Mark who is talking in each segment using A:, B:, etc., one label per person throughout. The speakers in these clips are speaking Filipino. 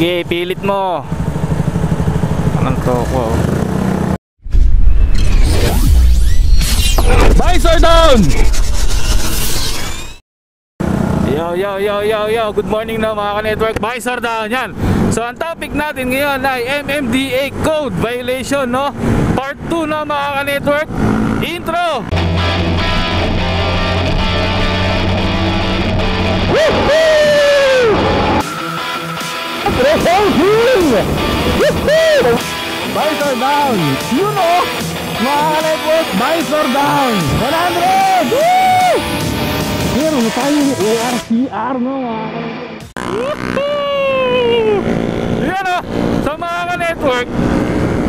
A: Sige, pilit mo. Anong to ko? Visor down! Yo, yo, yo, yo, yo. Good morning na mga ka-network. Visor down, yan. So, ang topic natin ngayon ay MMDA code violation, no? Part 2 na mga ka-network. Intro! Visor down! You know, mga ka-network, visor down! 100! Woo! Meron na tayo yung ARCR no mga Yan o! So mga ka-network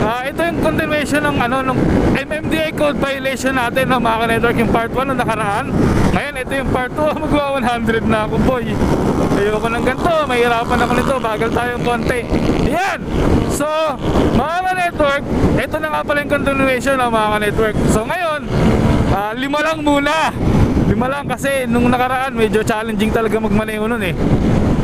A: ah, Ito yung continuation ng ano ng MMDA code violation natin no mga ka-network Yung part 1 nung nakaraan Ngayon ito yung part 2 Magwa 100 na ako boy. Ayoko ng ganito. Mahirapan ako nito. Bagal tayong konti. Yan! So mga ka-network Ito na nga pala yung continuation ng mga ka-network So ngayon ah, Lima lang muna. Lima lang kasi nung nakaraan medyo challenging talaga magmaneho nun eh.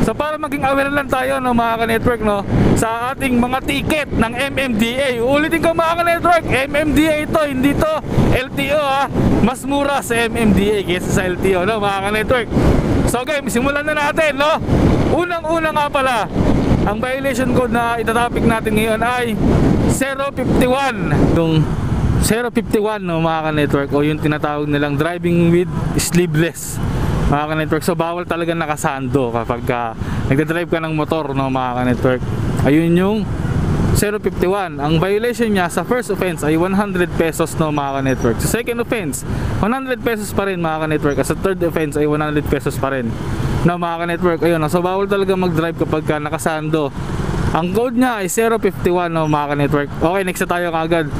A: So para maging aware lang tayo no mga ka-network no sa ating mga ticket ng MMDA. Ulitin ko mga ka-network, MMDA ito, hindi to LTO ha. Mas mura sa MMDA kaysa sa LTO no mga ka-network. So okay, simulan na natin no. Unang-una nga pala, ang violation code na itatopic natin ngayon ay 051. Yung 051 no mga ka-network o yung tinatawag nilang driving with sleeveless mga ka-network so bawal talaga nakasando kapag ka, nagdadrive ka ng motor no mga ka-network. Ayun yung 051 ang violation niya sa first offense ay 100 pesos no mga ka-network. Sa second offense 100 pesos pa rin mga ka-network. Sa third offense ay 100 pesos pa rin no mga ka-network. Ayun so bawal talaga mag-drive kapag ka nakasando. Ang code niya ay 051 no mga ka-network. Okay next tayo kagad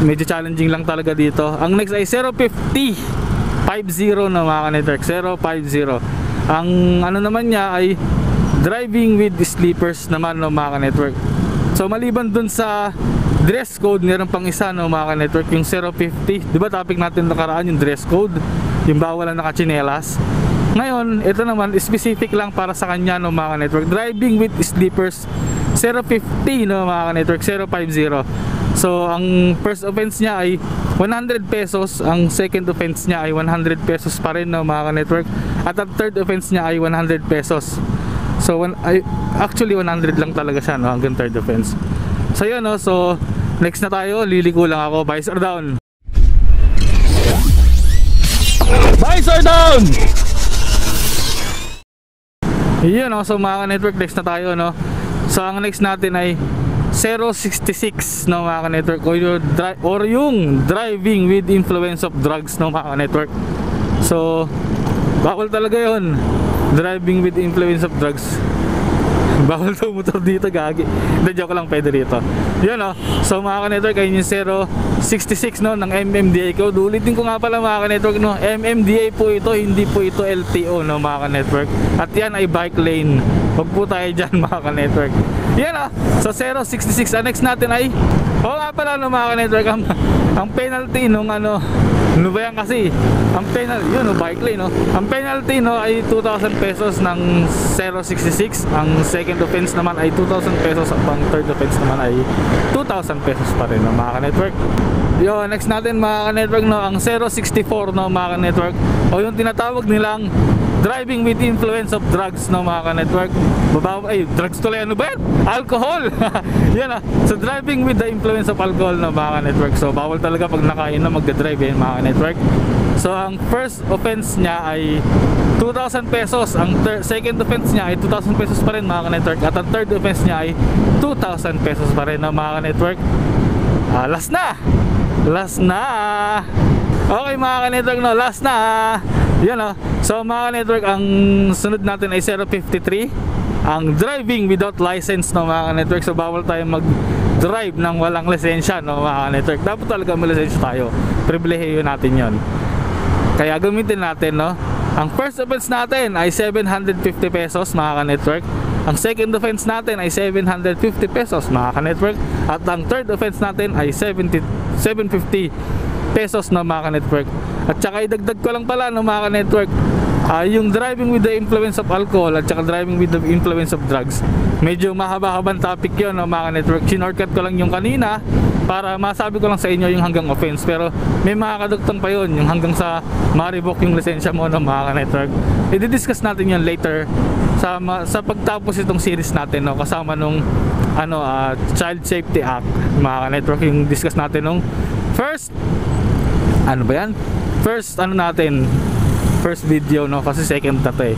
A: medyo challenging lang talaga dito. Ang next ay 050 50 na mga ka-network 050 ang ano naman niya ay driving with sleepers naman no mga ka-network. So maliban dun sa dress code meron pang isa no mga ka-network yung 050 di ba topic natin nakaraan yung dress code? Yung bawal na nakachinelas. Ngayon ito naman specific lang para sa kanya no mga ka-network. Driving with sleepers 050 no mga ka-network 050 So ang first offense niya ay 100 pesos, ang second offense niya ay 100 pesos pa rin no, mga network At ang third offense niya ay 100 pesos. So one, ay, actually 100 lang talaga siya no, hanggang third offense. So yun no, so next na tayo, liliko lang ako, visor down. Visor down! Yun no, so mga network next na tayo no. So ang next natin ay 066 no mga ka-network. Or, yung dri- or yung driving with influence of drugs no mga ka-network. So bawal talaga yon driving with influence of drugs bawal to motor dito gagi. Hindi joke lang pwede rito. Yun no so mga ka-network ayun yung 066 no ng MMDA ko ulitin ko nga pala mga ka-network no. MMDA po ito hindi po ito LTO no mga ka-network. At yan ay bike lane. Huwag po tayo dyan mga ka-network. Yan ah, so 066 Ang next natin ay Oo nga pala no mga ka-network. Ang, ang penalty nung ano Ano ba yan kasi Ang penalty, yun no, bike lane no? Ang penalty no ay 2,000 pesos ng 066 Ang second offense naman ay 2,000 pesos. At ang third offense naman ay 2,000 pesos pa rin no, mga ka-network. Yo, next natin mga ka-network no Ang 064 no mga ka-network. O yung tinatawag nilang driving with influence of drugs no mga ka-network. Babaw ay drugs tuloy ano ba yan? alcohol! Yan ah. So driving with the influence of alcohol no mga ka-network. So bawal talaga pag nakain na magda-drive yan mga ka-network so ang first offense niya ay 2,000 pesos ang second offense niya ay 2,000 pesos pa rin mga ka-network at ang third offense niya ay 2,000 pesos pa rin no mga ka-network ah, last na last na okay mga ka-network no last na yan o. So mga network, ang sunod natin ay 053. Ang driving without license no mga network. So bawal tayo mag-drive ng walang lisensya no mga network. Dapat talaga may lisensya tayo. Pribilehiyo natin yon. Kaya gamitin natin no. Ang first offense natin ay 750 pesos mga network. Ang second offense natin ay 750 pesos mga ka-network. At ang third offense natin ay 70, 750 pesos na mga network at saka idagdag ko lang pala no mga network Ah, yung driving with the influence of alcohol at saka driving with the influence of drugs. Medyo mahaba-habang topic 'yon, no, mga network. Shortcut ko lang yung kanina para masabi ko lang sa inyo yung hanggang offense. Pero may mga kadugtong pa 'yon, yung hanggang sa ma-revoke yung lisensya mo ng mga network. I-discuss natin 'yan later sa sa pagtapos itong series natin, no, kasama nung ano ah, Child Safety Act, mga network yung discuss natin nung first ano ba yan? First ano natin, first video no kasi second na eh.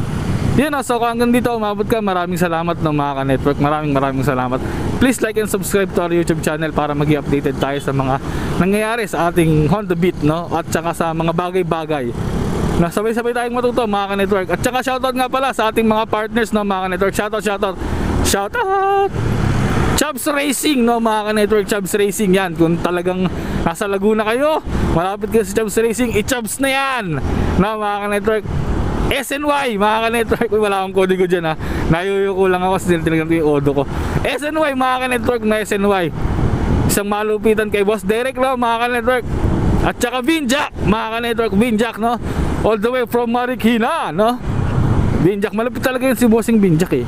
A: Yun na, so kung hanggang dito umabot ka, maraming salamat no mga ka-network. Maraming maraming salamat. Please like and subscribe to our YouTube channel para maging updated tayo sa mga nangyayari sa ating Honda Beat no at saka sa mga bagay-bagay. Na sabay-sabay tayong matuto mga ka-network. At saka shoutout nga pala sa ating mga partners no mga ka-network. Shoutout, shoutout. Shoutout! Chubbs Racing, no mga ka-network, Chubbs Racing yan. Kung talagang nasa Laguna kayo, malapit kayo sa Chubbs Racing, i-Chubbs na yan. No mga ka-network, SNY, mga ka-network, wala akong kode ko dyan ha. Nayuyuko lang ako, still tinagan ko yung odo ko. SNY, mga ka-network na SNY. Isang malupitan kay Boss Derek, no mga ka-network. At saka Vinjak, mga ka-network, Vinjak, no? All the way from Marikina, no? Vinjak, malapit talaga yun si Bossing Vinjak eh.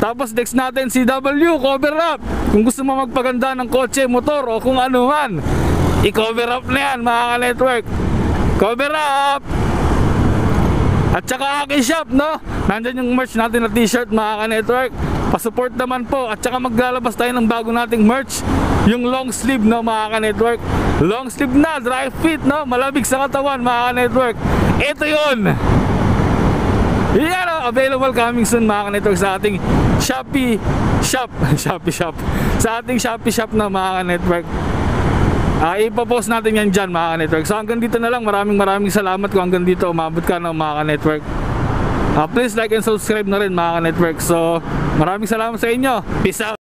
A: Tapos next natin si W, cover up. Kung gusto mo magpaganda ng kotse, motor o kung ano man, i-cover up na yan mga ka-network. Cover up! At saka aking shop, no? Nandyan yung merch natin na t-shirt mga ka-network. Pasupport naman po. At saka maglalabas tayo ng bago nating merch. Yung long sleeve, no mga ka-network. Long sleeve na, dry fit, no? Malabig sa katawan mga ka-network. Ito yun! Yan o, available coming soon mga ka-network sa ating Shopee shop. Shopee shop. Sa ating Shopee shop na mga ka-network. Ah, ipopost natin yan dyan mga ka-network. So hanggang dito na lang. Maraming maraming salamat kung hanggang dito umabot ka ng mga ka-network. Ah, please like and subscribe na rin mga ka-network. So maraming salamat sa inyo. Peace out.